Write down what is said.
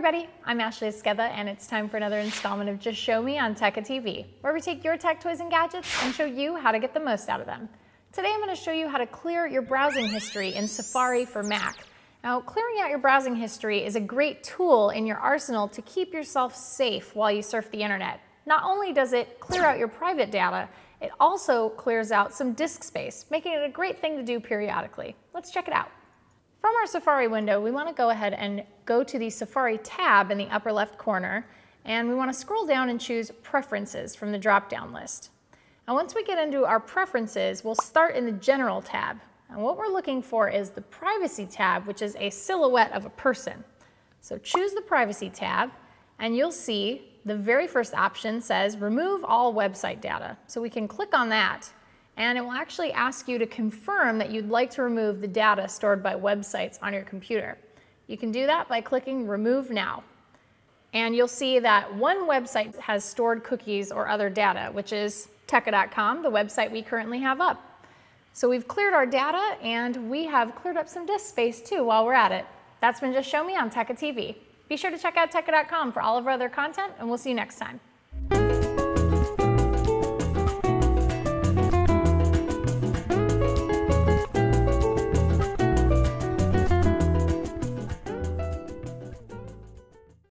ready? I'm Ashley Esqueda, and it's time for another installment of Just Show Me on Tecca TV, where we take your tech toys and gadgets and show you how to get the most out of them. Today I'm going to show you how to clear your browsing history in Safari for Mac. Now, clearing out your browsing history is a great tool in your arsenal to keep yourself safe while you surf the internet. Not only does it clear out your private data, it also clears out some disk space, making it a great thing to do periodically. Let's check it out. From our Safari window, we want to go ahead and go to the Safari tab in the upper left corner, and we want to scroll down and choose Preferences from the drop-down list. And once we get into our preferences, we'll start in the General tab. And what we're looking for is the Privacy tab, which is a silhouette of a person. So choose the Privacy tab, and you'll see the very first option says Remove all website data. So we can click on that, and it will actually ask you to confirm that you'd like to remove the data stored by websites on your computer. You can do that by clicking Remove Now. And you'll see that one website has stored cookies or other data, which is Tecca.com, the website we currently have up. So we've cleared our data and we have cleared up some disk space too while we're at it. That's been Just Show Me on Tecca TV. Be sure to check out Tecca.com for all of our other content and we'll see you next time.